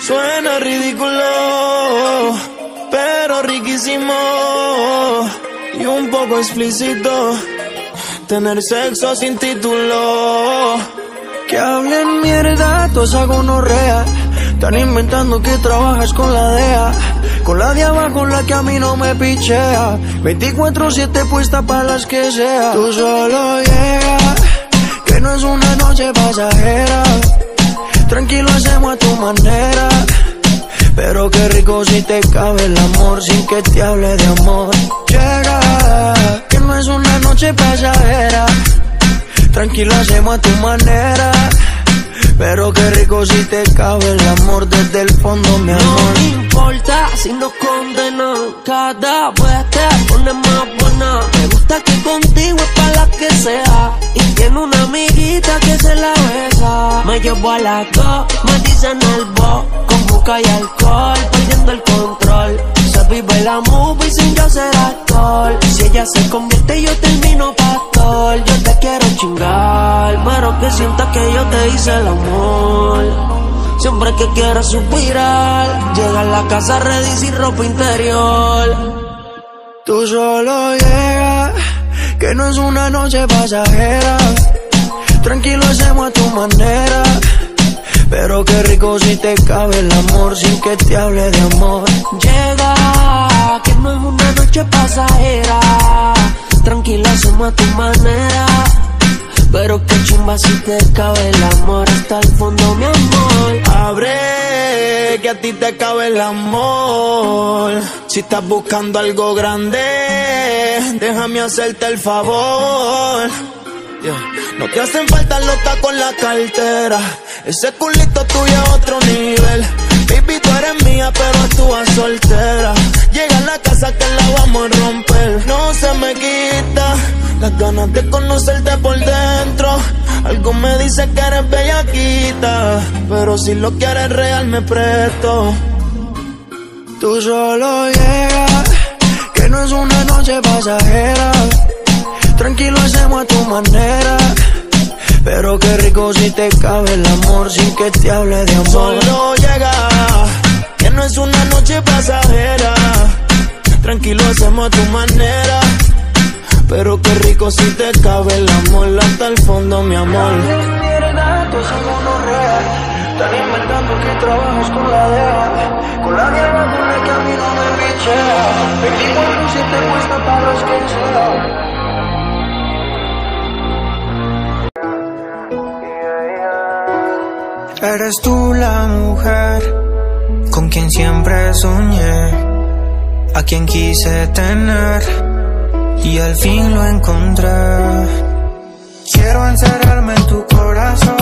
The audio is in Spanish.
Suena ridículo, pero riquísimo y un poco explícito. Tener sexo sin título. Que hablen mierda, todos hago no rea. Están inventando que trabajas con la DEA. Con la de abajo, la que a mí no me pichea. 24-7 puesta para las que sea. Tú solo llegas, que no es una noche pasajera. Tranquilo, hacemos a tu manera. Pero qué rico si te cabe el amor sin que te hable de amor. Llega, que no es una noche pasajera. Tranquilo, hacemos a tu manera. Pero qué rico si te cabe el amor desde el fondo, mi amor. No me importa si nos condenan. Cada vez te más buena. Me gusta que contigo es para la que sea. Y tiene una amiguita que se la besa. Me llevo a la dos, me dicen el bo. Con boca y alcohol, perdiendo el control. Se vive la movie sin yo ser actor. Si ella se convierte, yo termino pastor. Yo te quiero chingar, pero que sientas que yo te hice el amor. Siempre que quieras suspirar, llega a la casa ready sin ropa interior. Tú solo llega, que no es una noche pasajera. Tranquilo, hacemos a tu manera. Pero qué rico si te cabe el amor sin que te hable de amor. Llega, que no es una noche pasajera. Tranquila, hacemos a tu manera. Pero qué chumba si te cabe el amor hasta el fondo, mi amor. Abre, que a ti te cabe el amor. Si estás buscando algo grande, déjame hacerte el favor. No te hacen falta los tacos en la cartera. Ese culito tuyo es otro nivel. Baby, tú eres mía, pero actúas soltera. Llega a la casa que la vamos a romper. No se me quita las ganas de conocerte por dentro. Algo me dice que eres bellaquita. Pero si lo quieres real, me presto. Tú solo llega, que no es una noche pasajera. Tranquilo, hacemos a tu manera. Pero qué rico si te cabe el amor sin que te hable de amor. Solo llega, que no es una noche pasajera. Tranquilo, hacemos a tu manera. Pero qué rico si te cabe el amor hasta el fondo, mi amor. Mierda, tú. Están inventando que trabajas con la DEA. Con la diabla con la que a mí no me pichea. 24-7 puesta para los que sea. Eres tú la mujer con quien siempre soñé, a quien quise tener y al fin lo encontré. Quiero encerrarme en tu corazón,